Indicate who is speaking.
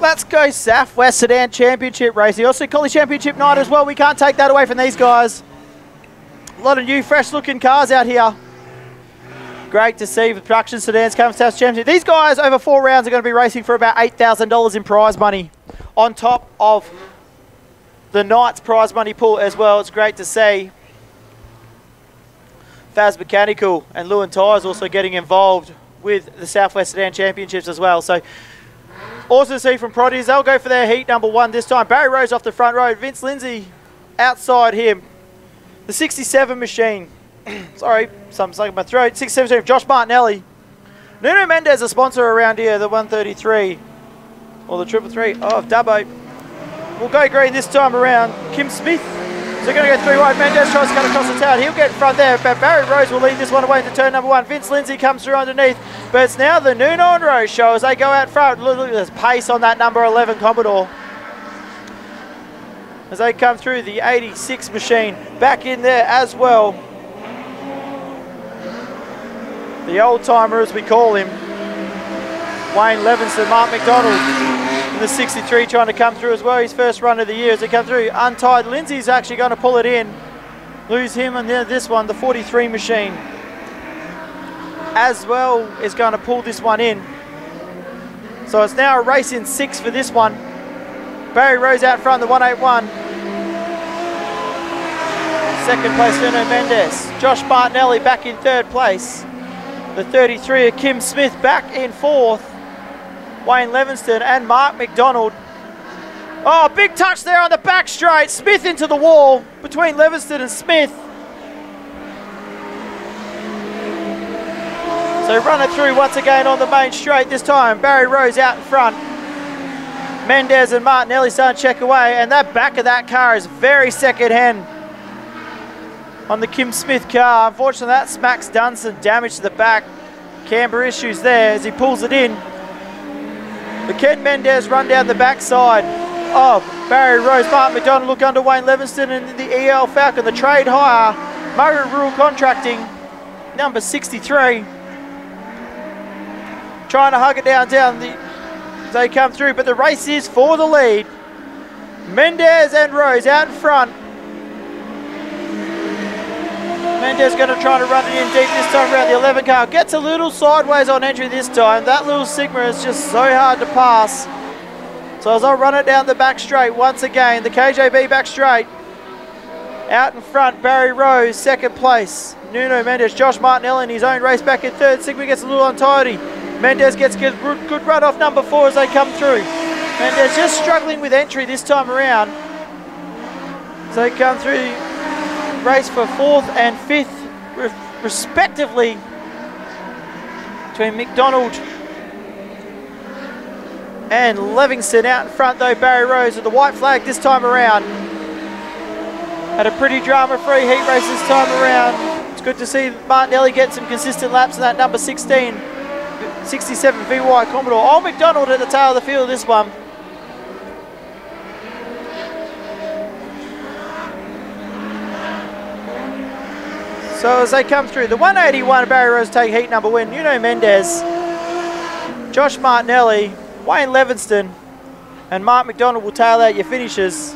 Speaker 1: Let's go Southwest Sedan Championship racing. Also Collie Championship night as well. We can't take that away from these guys. A lot of new, fresh looking cars out here. Great to see the production sedans come to South Championship. These guys over four rounds are going to be racing for about $8,000 in prize money on top of the night's prize money pool as well. It's great to see. Faz Mechanical and Lewin Tyres also getting involved with the Southwest Sedan Championships as well. So also to see from Prodigies, they'll go for their heat number one this time. Barry Rose off the front row. Vince Lindsay outside him. The 67 machine. Sorry, something's stuck in my throat. 67 machine. Josh Martinelli. Nuno Mendez, a sponsor around here, the 133. Or the triple three of Dubbo. We'll go green this time around. Kim Smith. So going to go three wide. Mendez tries to cut across the town. He'll get in front there, but Barry Rose will lead this one away into turn number one. Vince Lindsay comes through underneath, but it's now the Nuno and Rose show as they go out front. Look, look at this pace on that number 11 Commodore. As they come through the 86 machine, back in there as well. The old timer, as we call him, Wayne Levinson, Mark McDonald in the 63 trying to come through as well. His first run of the year as they come through. Untied, Lindsay's actually going to pull it in. Lose him and then this one, the 43 machine. As well is going to pull this one in. So it's now a race in six for this one. Barry Rose out front, the 181. Second place, Nuno Mendes. Josh Martinelli back in third place. The 33 of Kim Smith back in fourth. Wayne Levinston and Mark McDonald. Oh, big touch there on the back straight. Smith into the wall between Levinston and Smith. So run it through once again on the main straight this time. Barry Rose out in front. Mendez and Martinelli starting to check away, and that back of that car is very second hand on the Kim Smith car. Unfortunately, that smack's done some damage to the back. Camber issues there as he pulls it in. But Ken Mendez run down the backside of Barry Rose. Martin McDonald look under Wayne Levinston and the EL Falcon, the trade hire. Murray Rural Contracting, number 63. Trying to hug it down, down the, they come through, but the race is for the lead. Mendez and Rose out in front. Mendez going to try to run it in deep this time around. The 11 car gets a little sideways on entry this time. That little Sigma is just so hard to pass. So as I run it down the back straight once again, the KJB back straight. Out in front, Barry Rose, second place. Nuno Mendes, Josh Martinelli in his own race back in third. Sigma gets a little untidy. Mendez gets good, good run off number four as they come through. Mendez just struggling with entry this time around. So they come through race for fourth and fifth, re respectively, between McDonald and Livingston out in front though, Barry Rose with the white flag this time around. Had a pretty drama-free heat race this time around. It's good to see Martinelli get some consistent laps in that number 16, 67 VY Commodore. Old McDonald at the tail of the field this one. So as they come through, the 181 Barry Rose take heat number one, Nuno Mendez, Josh Martinelli, Wayne Levinston, and Mark McDonald will tail out your finishers.